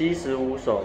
七十五首。